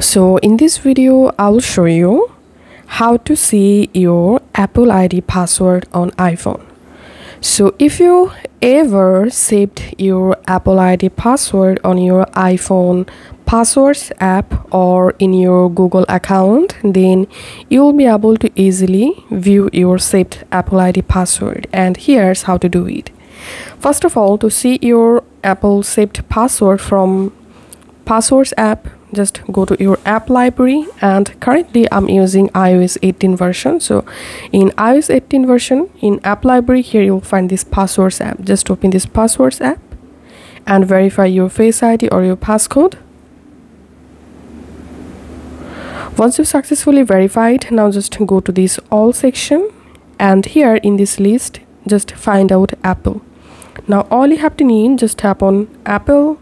so in this video i'll show you how to see your apple id password on iphone. So if you ever saved your apple id password on your iphone passwords app or in your google account then you'll be able to easily view your saved apple id password. And here's how to do it. First of all to see your apple saved password from passwords app just go to your app library and currently i'm using ios 18 version. So in ios 18 version in app library here you'll find this passwords app. Just open this passwords app and verify your face id or your passcode. Once you've successfully verified now just go to this all section and here in this list just find out apple. Now all you have to need just tap on apple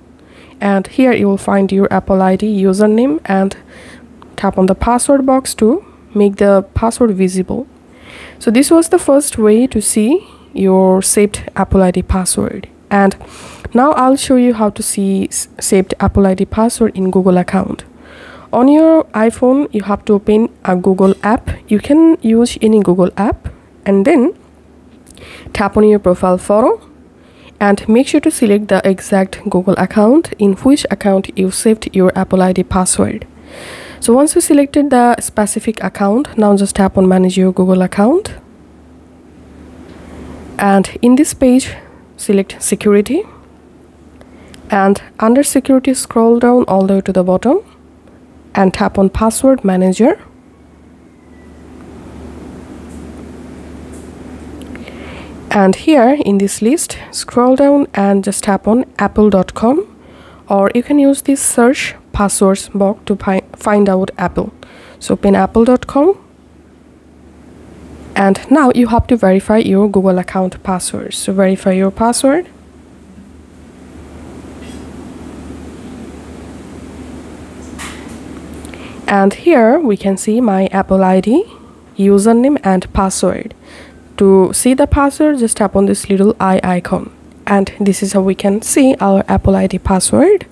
and here you will find your apple id username and tap on the password box to make the password visible. So this was the first way to see your saved apple id password. And now i'll show you how to see saved apple id password in google account. On your iphone you have to open a google app. You can use any google app and then tap on your profile photo and make sure to select the exact Google account in which account you saved your Apple ID password. So once you selected the specific account, now just tap on manage your Google account. And in this page, select security. And under security, scroll down all the way to the bottom and tap on password manager. And here in this list scroll down and just tap on apple.com or you can use this search passwords box to find out apple. So open apple.com and now you have to verify your google account password. So verify your password. And here we can see my apple id username and password to see the password just tap on this little eye icon. And this is how we can see our apple id password